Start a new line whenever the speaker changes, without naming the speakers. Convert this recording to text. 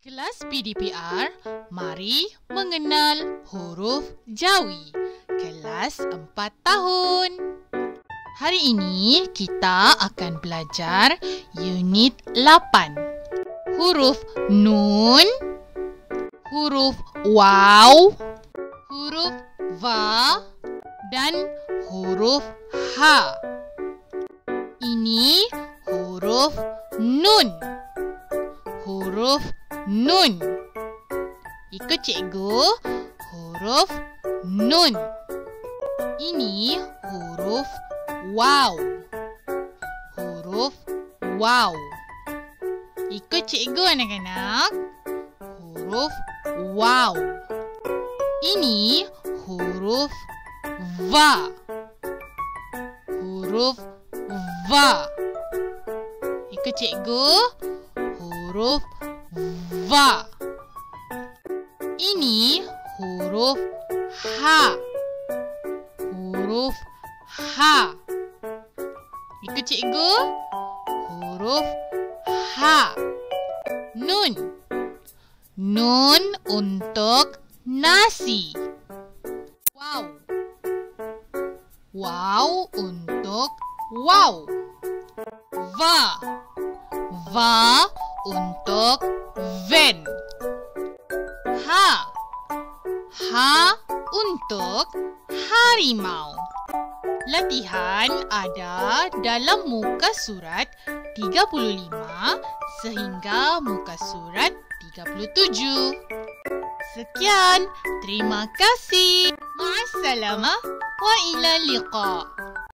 Kelas PDPR, mari mengenal huruf Jawi. Kelas 4 tahun. Hari ini kita akan belajar unit 8. Huruf Nun, huruf Waw, huruf Va dan huruf H. Ini huruf Nun. Huruf Nun. Ikut cikgu. Huruf Nun. Ini huruf Wow. Huruf Wow. Ikut cikgu anak-anak. Huruf Wow. Ini huruf Va. Huruf Va. Ikut cikgu. Huruf Va. Ini huruf H. Huruf H. Ikut cikgu. Huruf H. Nun. Nun untuk nasi. Wow. Wow untuk wow. Va. Va untuk van. Ha. Ha untuk harimau. Latihan ada dalam muka surat 35 sehingga muka surat 37. Sekian, terima kasih. Ma'assalamah wa ila liqa'.